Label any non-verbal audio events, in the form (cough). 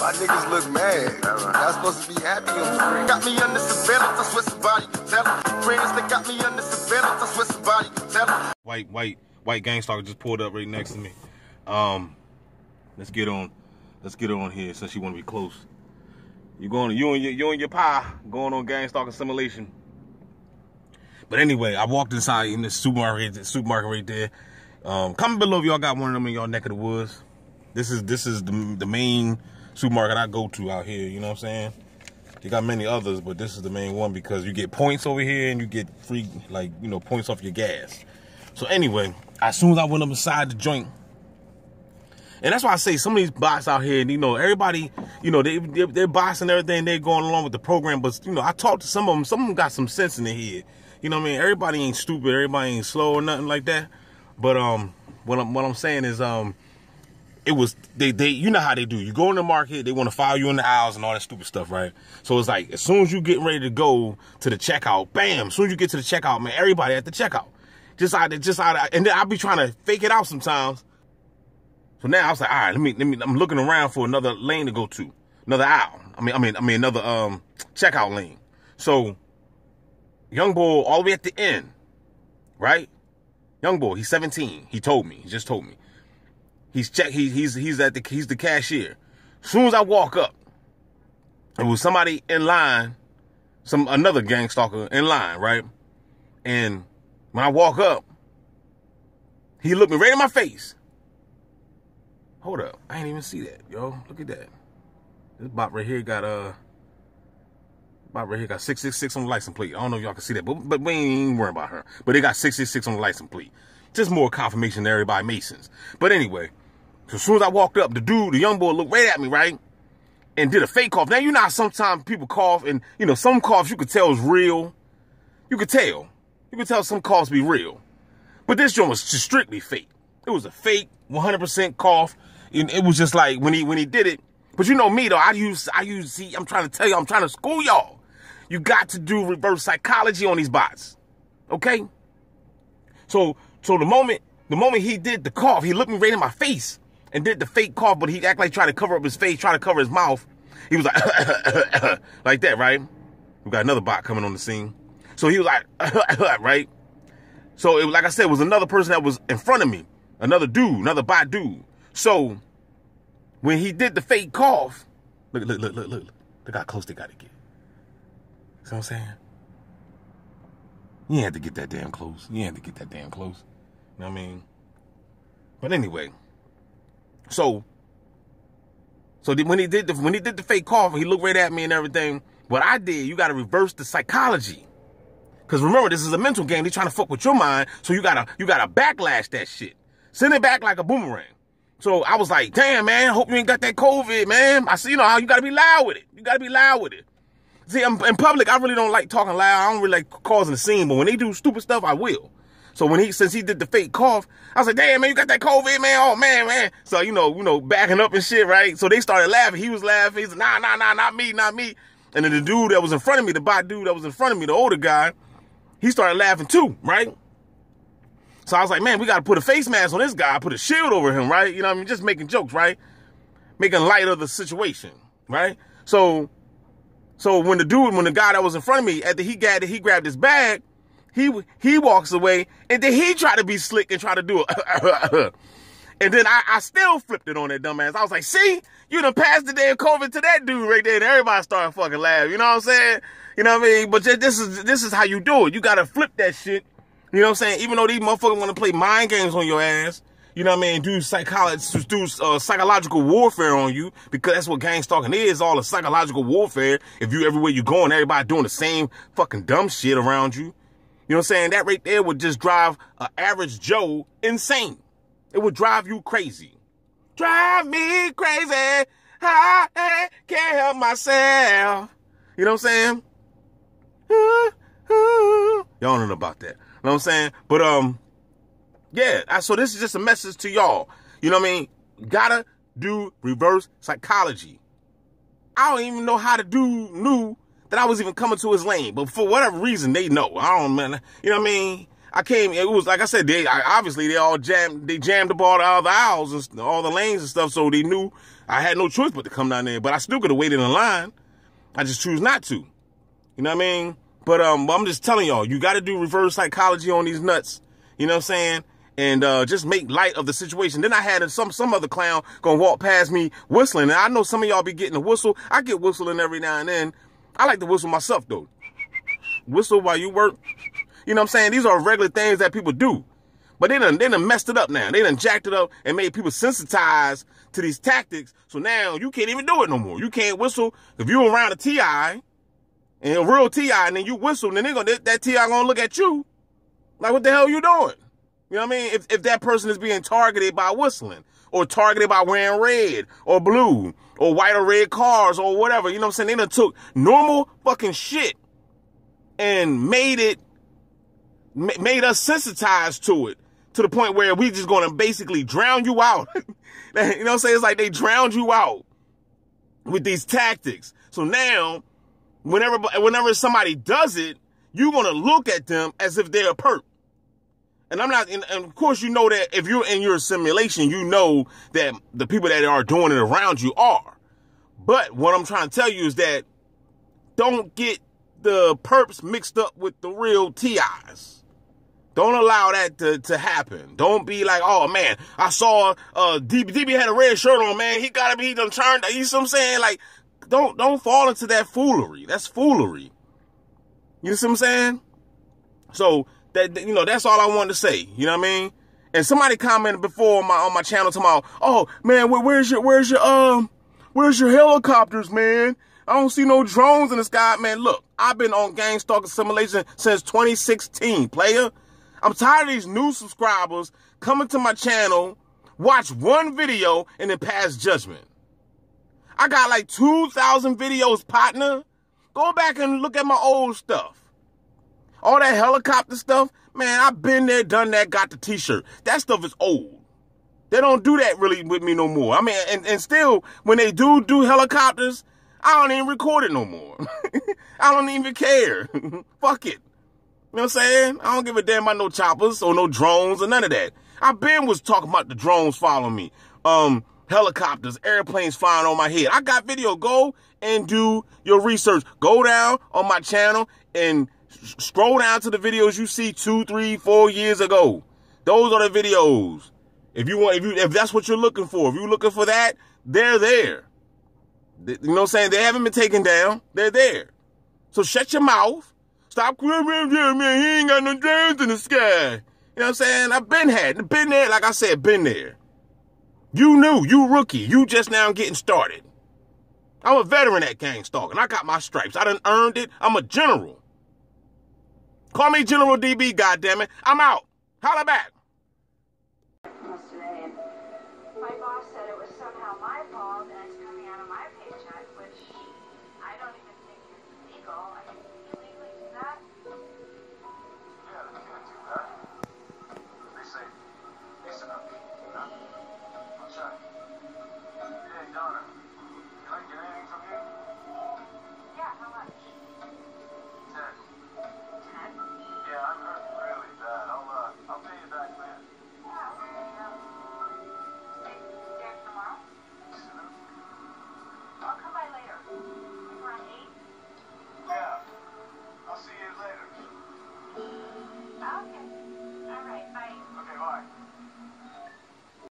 My niggas look mad. Y'all supposed to be happy on the screen. Got me under surveillance. I swear somebody can tell them. Friends that got me under surveillance. I swear somebody can tell them. White, white, white gang stalker just pulled up right next to me. Um, let's get on. Let's get on here since you want to be close. You going? You and your you and your pie going on gang stalker simulation. But anyway, I walked inside in the supermarket, the supermarket right there. Um, comment below if y'all got one of them in y'all neck of the woods. This is this is the, the main supermarket I go to out here. You know what I'm saying? They got many others, but this is the main one because you get points over here and you get free, like you know, points off your gas. So anyway, as soon as I went up inside the joint, and that's why I say some of these bots out here, and you know, everybody, you know, they, they they're bots everything, they're going along with the program, but you know, I talked to some of them, some of them got some sense in their head. You know what I mean? Everybody ain't stupid, everybody ain't slow or nothing like that. But um, what I'm what I'm saying is um, it was they they you know how they do. You go in the market, they want to file you in the aisles and all that stupid stuff, right? So it's like as soon as you get ready to go to the checkout, bam! As soon as you get to the checkout, man, everybody at the checkout, just out of, just out, of, and then I'll be trying to fake it out sometimes. So now I was like, all right, let me let me. I'm looking around for another lane to go to, another aisle. I mean, I mean, I mean another um checkout lane. So young boy all the way at the end, right? Young boy, he's 17. He told me. He just told me. He's check. He, he's he's at the he's the cashier. As soon as I walk up, it was somebody in line, some another gang stalker in line, right? And when I walk up, he looked me right in my face. Hold up, I ain't even see that, yo. Look at that. This bot right here got uh about right here got 666 on the license plate. I don't know if y'all can see that, but, but we ain't worrying about her. But they got 666 on the license plate. Just more confirmation to everybody Masons. But anyway, as soon as I walked up, the dude, the young boy looked right at me, right? And did a fake cough. Now, you know sometimes people cough and, you know, some coughs you could tell is real. You could tell. You could tell some coughs be real. But this joint was just strictly fake. It was a fake 100% cough. And it was just like when he when he did it. But you know me though, I use I use see, I'm trying to tell you, I'm trying to school y'all. You got to do reverse psychology on these bots. Okay? So so the moment the moment he did the cough, he looked me right in my face and did the fake cough, but he act like trying to cover up his face, trying to cover his mouth. He was like (coughs) like that, right? We got another bot coming on the scene. So he was like (coughs) right? So it like I said, was another person that was in front of me. Another dude, another bot dude. So when he did the fake cough, look, look, look, look, look, look how close they got to get. See what I'm saying? You had to get that damn close. You had to get that damn close. You know what I mean? But anyway, so so when he did the when he did the fake cough, he looked right at me and everything. What I did, you got to reverse the psychology. Cause remember, this is a mental game. They trying to fuck with your mind, so you gotta you gotta backlash that shit. Send it back like a boomerang. So I was like, damn man, hope you ain't got that COVID, man. I see, you know how you gotta be loud with it. You gotta be loud with it. See, I'm, in public, I really don't like talking loud. I don't really like causing a scene, but when they do stupid stuff, I will. So when he, since he did the fake cough, I was like, damn, man, you got that COVID, man. Oh, man, man. So, you know, you know, backing up and shit, right? So they started laughing. He was laughing. He's like, nah, nah, nah, not me, not me. And then the dude that was in front of me, the bot dude that was in front of me, the older guy, he started laughing too, right? So I was like, man, we got to put a face mask on this guy, put a shield over him, right? You know I mean? Just making jokes, right? Making light of the situation, right? So so when the dude, when the guy that was in front of me, after he got he grabbed his bag, he he walks away, and then he tried to be slick and try to do it. (laughs) and then I, I still flipped it on that dumbass. I was like, see, you done passed the damn COVID to that dude right there, and everybody started fucking laughing. You know what I'm saying? You know what I mean? But this is this is how you do it. You gotta flip that shit. You know what I'm saying? Even though these motherfuckers want to play mind games on your ass, you know what I mean, do psychology, do uh, psychological warfare on you because that's what gang stalking is, all the psychological warfare. If you everywhere you going, everybody doing the same fucking dumb shit around you. You know what I'm saying? That right there would just drive an average Joe insane. It would drive you crazy. Drive me crazy. I can't help myself. You know what I'm saying? Y'all don't know about that. You know what I'm saying? But um, yeah, I, so this is just a message to y'all. You know what I mean? Gotta do reverse psychology. I don't even know how to do knew that I was even coming to his lane, but for whatever reason they know. I don't man, you know what I mean? I came. It was like I said. They I, obviously they all jammed. They jammed the up all the aisles and all the lanes and stuff. So they knew I had no choice but to come down there, but I still could have waited in line. I just choose not to. You know what I mean? But um, I'm just telling y'all, you got to do reverse psychology on these nuts. You know what I'm saying? And uh, just make light of the situation. Then I had some some other clown gonna walk past me whistling. And I know some of y'all be getting a whistle. I get whistling every now and then. I like to whistle myself though. Whistle while you work. You know what I'm saying? These are regular things that people do. But they done, they done messed it up now. They done jacked it up and made people sensitized to these tactics. So now you can't even do it no more. You can't whistle. If you're around a TI, and a real TI, and then you whistle, then they gonna, that, that TI gonna look at you like, what the hell you doing? You know what I mean? If, if that person is being targeted by whistling or targeted by wearing red or blue or white or red cars or whatever, you know what I'm saying? They done took normal fucking shit and made it, made us sensitized to it to the point where we just gonna basically drown you out. (laughs) you know what I'm saying? It's like they drowned you out with these tactics. So now whenever whenever somebody does it, you're gonna look at them as if they're a perp. And I'm not, and, of course, you know that if you're in your simulation, you know that the people that are doing it around you are. But what I'm trying to tell you is that don't get the perps mixed up with the real TIs. Don't allow that to, to happen. Don't be like, oh man, I saw uh DB, DB had a red shirt on, man. He gotta be done turned. You see what I'm saying? Like, don't don't fall into that foolery. That's foolery. You see what I'm saying? So that you know, that's all I wanted to say. You know what I mean? And somebody commented before on my on my channel tomorrow, oh man, where, where's your where's your um where's your helicopters, man? I don't see no drones in the sky, man. Look, I've been on Gang Simulation since 2016, player. I'm tired of these new subscribers coming to my channel, watch one video, and then pass judgment. I got like 2,000 videos, partner. Go back and look at my old stuff. All that helicopter stuff, man, I've been there, done that, got the t-shirt. That stuff is old. They don't do that really with me no more. I mean, and, and still, when they do do helicopters, I don't even record it no more. (laughs) I don't even care. (laughs) Fuck it. You know what I'm saying? I don't give a damn about no choppers or no drones or none of that. I been was talking about the drones following me. Um, helicopters, airplanes flying on my head. I got video. Go and do your research. Go down on my channel and scroll down to the videos you see two, three, four years ago. Those are the videos. If you want, if you, if that's what you're looking for, if you're looking for that, they're there. You know what I'm saying? They haven't been taken down. They're there. So shut your mouth. Stop man. He ain't got no drones in the sky. You know what I'm saying? I've been had, been there. Like I said, been there. You knew, you rookie, you just now getting started. I'm a veteran at Gang Stalking. I got my stripes. I done earned it. I'm a general. Call me General DB, goddammit. I'm out. Holla back.